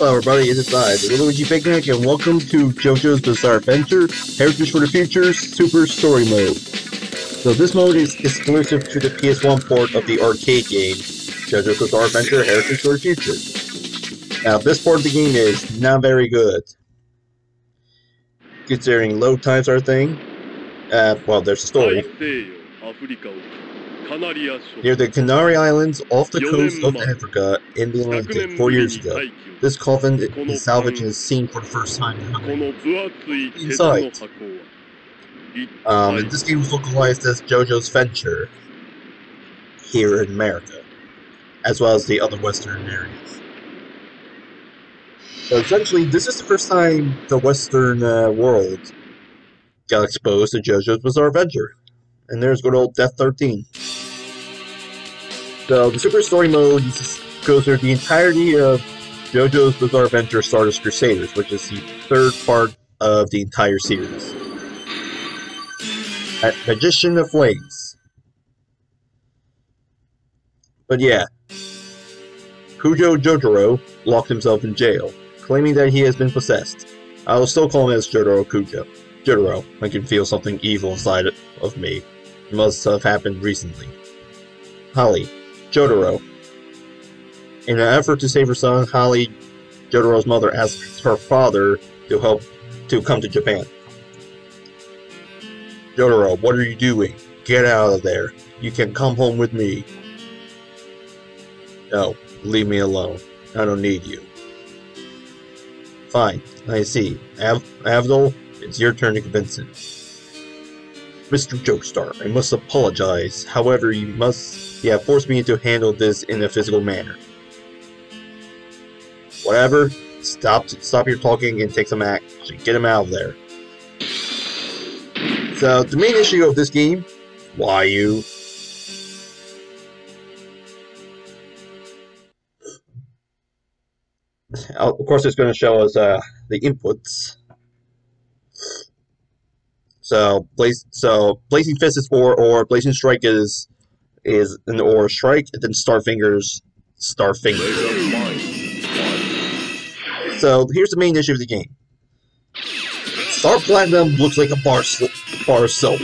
Hello everybody, it is the Willuigi Bigmak, and welcome to JoJo's Bizarre Adventure, Heritage for the Future Super Story Mode. So this mode is exclusive to the PS1 port of the arcade game, JoJo's Bizarre Adventure, Heritage for the Future. Now this port of the game is not very good. Considering load times are a thing, uh, well there's a story near the Canary Islands off the coast of Africa in the Atlantic four years ago. This coffin is salvaged and is seen for the first time Inside. Um, and this game was localized as JoJo's Venture here in America, as well as the other Western areas. So essentially, this is the first time the Western uh, world got exposed to JoJo's Bizarre Adventure. And there's good old Death 13. So the Super Story mode goes through the entirety of JoJo's Bizarre Adventure Stardust Crusaders, which is the third part of the entire series. A Magician of Flames. But yeah, Kujo Jotaro locked himself in jail, claiming that he has been possessed. I will still call him as Jotaro Kujo. Jotaro, I can feel something evil inside of me. It must have happened recently. Holly, Jotaro. In an effort to save her son, Holly, Jotaro's mother, asks her father to help to come to Japan. Jotaro, what are you doing? Get out of there. You can come home with me. No, leave me alone. I don't need you. Fine, I see. Av- Avdol, it's your turn to convince him. Mr. Joestar, I must apologize. However, you must have forced me to handle this in a physical manner. Whatever. Stop stop your talking and take some action. Get him out of there. So the main issue of this game, why you? Of course, it's going to show us uh, the inputs. So, blaze, so blazing fist is or or blazing strike is is an or strike, and then starfingers starfinger. So here's the main issue of the game. Star Platinum looks like a bar bar of soap.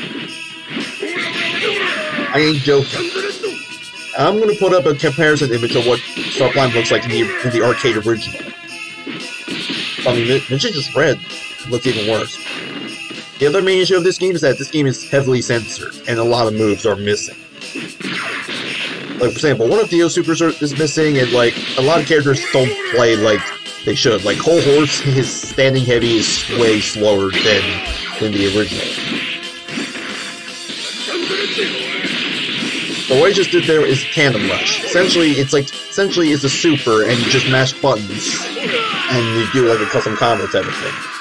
I ain't joking. I'm gonna put up a comparison image of what Star Platinum looks like in the in the arcade original. I mean, it's just red. Looks even worse. The other main issue of this game is that this game is heavily censored, and a lot of moves are missing. Like, for example, one of Dio Supers are, is missing, and like a lot of characters don't play like they should. Like Hol Horse, his standing heavy is way slower than than the original. So what I just did there is Tandem Rush. Essentially, it's like essentially it's a super, and you just mash buttons, and you do like a custom combo type of thing.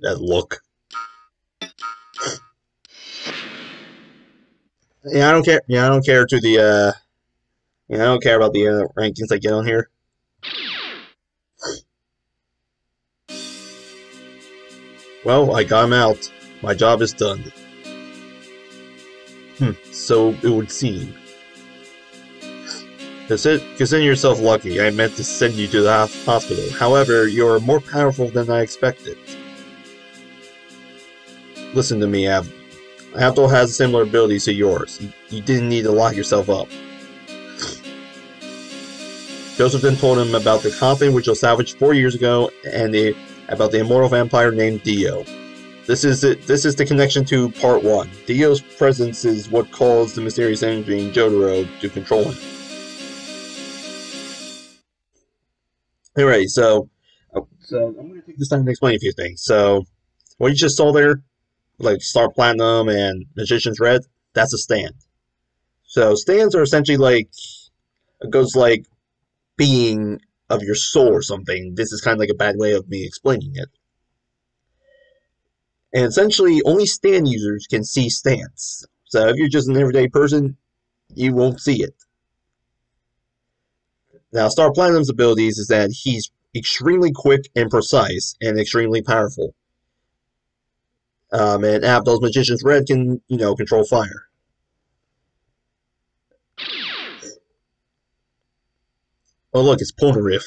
That look. Yeah, I don't care. Yeah, I don't care to the. uh Yeah, I don't care about the uh, rankings I get on here. Well, I got him out. My job is done. Hmm. So it would seem. Consider, consider yourself lucky. I meant to send you to the hospital. However, you're more powerful than I expected. Listen to me, Av. Avdol has similar abilities to yours. You, didn't need to lock yourself up. Joseph then told him about the coffin which was salvaged four years ago, and the, about the immortal vampire named Dio. This is it. This is the connection to part one. Dio's presence is what caused the mysterious energy in Jotaro to control him. Alright, so, oh, so I'm going to take this time to explain a few things. So, what you just saw there, like Star Platinum and Magician's Red, that's a stand. So stands are essentially like it goes like being of your soul or something. This is kind of like a bad way of me explaining it. And essentially, only stand users can see stands. So if you're just an everyday person, you won't see it. Now, Star Platinum's abilities is that he's extremely quick and precise and extremely powerful. Um, and Avdol's Magician's Red can, you know, control fire. Oh, look, it's Polnareff.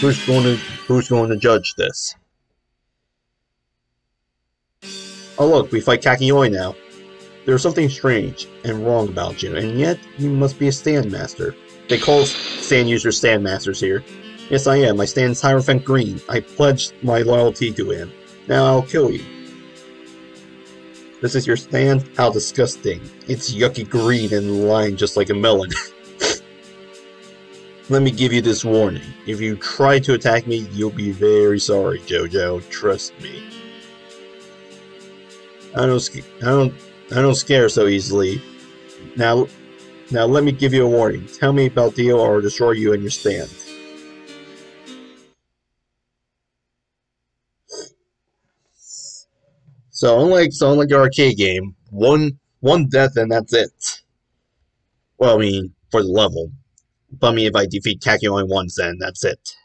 Who's going to who's going to judge this? Oh look, we fight Kakyoin now. There's something strange and wrong about you, and yet you must be a stand master. They call stand users stand masters here. Yes, I am. I stand Hierophant Green. I pledged my loyalty to him. Now I'll kill you. This is your stand? How disgusting. It's yucky green and lined just like a melon. Let me give you this warning. If you try to attack me, you'll be very sorry, Jojo. Trust me. I don't, I don't, I don't scare so easily. Now, now let me give you a warning. Tell me about Dio or I'll destroy you and your stand. So unlike so unlike the arcade game, one one death and that's it. Well, I mean, for the level. But I mean, if I defeat Kakyoin once, then that's it.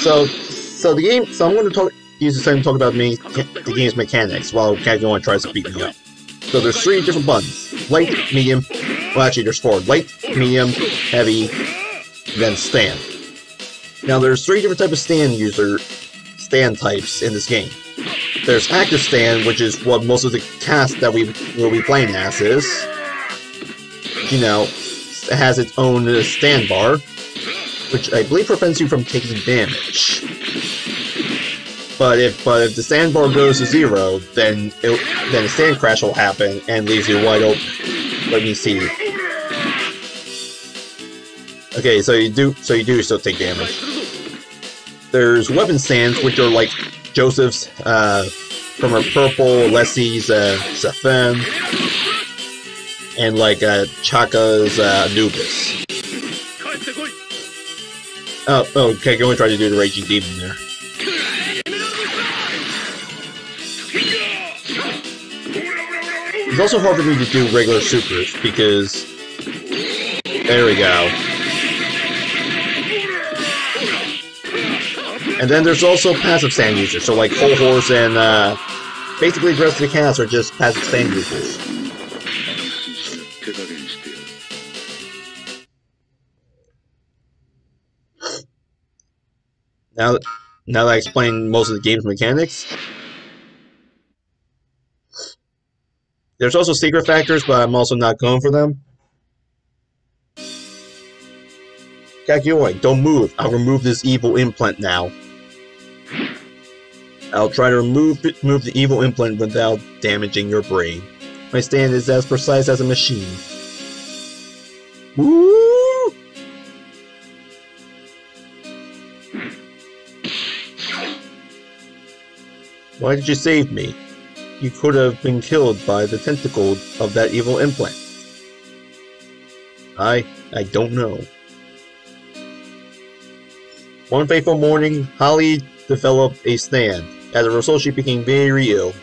So, so the game. So I'm going to talk use the same talk about me, the game's mechanics while Kakyoin tries to beat me up. So there's three different buttons: light, medium. Well, actually, there's four: light, medium, heavy, then stand. Now there's three different types of stand user stand types in this game. There's active stand, which is what most of the cast that we will be playing as is. You know, has its own uh, stand bar, which I believe prevents you from taking damage. But if but if the stand bar goes to zero, then it, then a stand crash will happen and leaves you wide open. Let me see. Okay, so you do so you do still take damage. There's weapon stands, which are like Joseph's uh, from her purple, Leslie's uh, and like uh, Chaka's uh, Anubis. Oh, oh, okay, go and try to do the Raging Demon there. It's also hard for me to do regular supers because there we go. And then there's also passive stand users, so like Hol Horse and uh, basically the rest of the cast are just passive stand users. Now, now that I explained most of the game's mechanics, there's also secret factors, but I'm also not going for them. Kakyoin, don't move. I'll remove this evil implant now. I'll try to remove, remove the evil implant without damaging your brain. My stand is as precise as a machine. Woo! Why did you save me? You could have been killed by the tentacle of that evil implant. I... I don't know. One fateful morning, Holly developed a stand. As a result, she became very ill.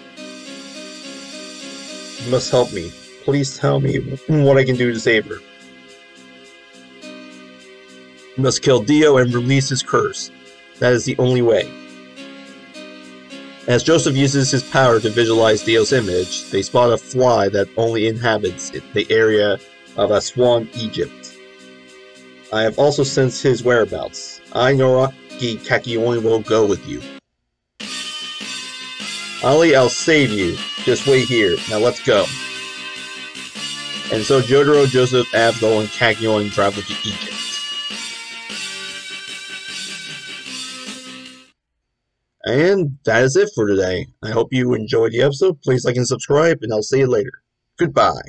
You must help me. Please tell me what I can do to save her. You must kill Dio and release his curse. That is the only way. As Joseph uses his power to visualize Dio's image, they spot a fly that only inhabits the area of Aswan, Egypt. I have also sensed his whereabouts. I, Noriaki Kakyoin, will go with you. Ali, I'll save you. Just wait here. Now let's go. And so Jotaro, Joseph, Avdol, and Kakyoin travel to Egypt. And that is it for today. I hope you enjoyed the episode. Please like and subscribe, and I'll see you later. Goodbye.